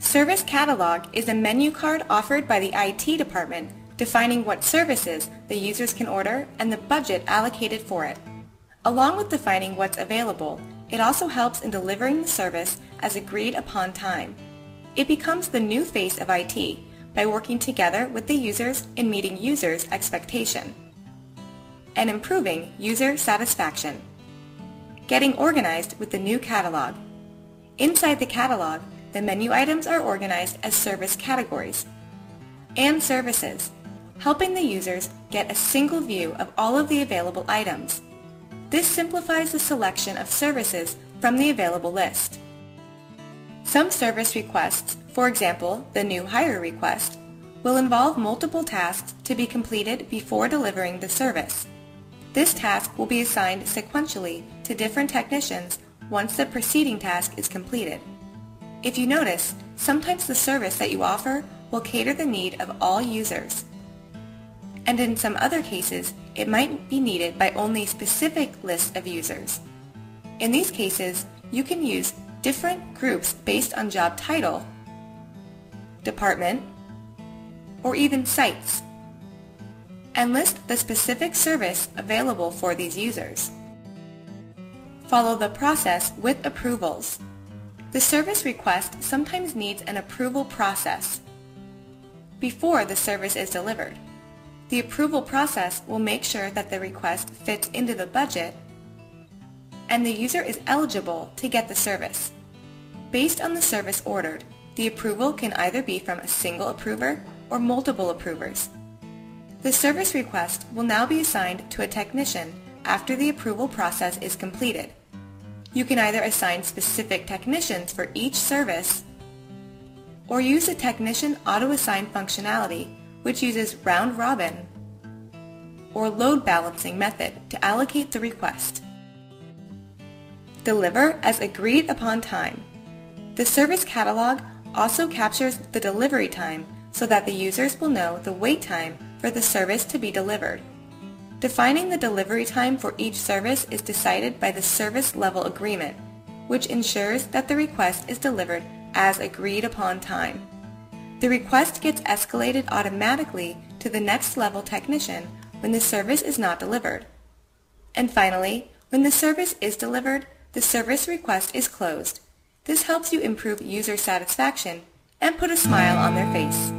Service Catalog is a menu card offered by the IT department defining what services the users can order and the budget allocated for it. Along with defining what's available, it also helps in delivering the service as agreed upon time. It becomes the new face of IT by working together with the users in meeting users' expectation and improving user satisfaction. Getting organized with the new catalog. Inside the catalog, the menu items are organized as service categories and services, helping the users get a single view of all of the available items. This simplifies the selection of services from the available list. Some service requests, for example, the new hire request, will involve multiple tasks to be completed before delivering the service. This task will be assigned sequentially to different technicians once the preceding task is completed. If you notice, sometimes the service that you offer will cater the need of all users. And in some other cases, it might be needed by only specific list of users. In these cases, you can use different groups based on job title, department, or even sites, and list the specific service available for these users. Follow the process with approvals. The service request sometimes needs an approval process before the service is delivered. The approval process will make sure that the request fits into the budget and the user is eligible to get the service. Based on the service ordered, the approval can either be from a single approver or multiple approvers. The service request will now be assigned to a technician after the approval process is completed. You can either assign specific technicians for each service or use the technician auto-assign functionality which uses round robin or load balancing method to allocate the request. Deliver as agreed upon time. The service catalog also captures the delivery time so that the users will know the wait time for the service to be delivered. Defining the delivery time for each service is decided by the service level agreement, which ensures that the request is delivered as agreed upon time. The request gets escalated automatically to the next level technician when the service is not delivered. And finally, when the service is delivered, the service request is closed. This helps you improve user satisfaction and put a smile on their face.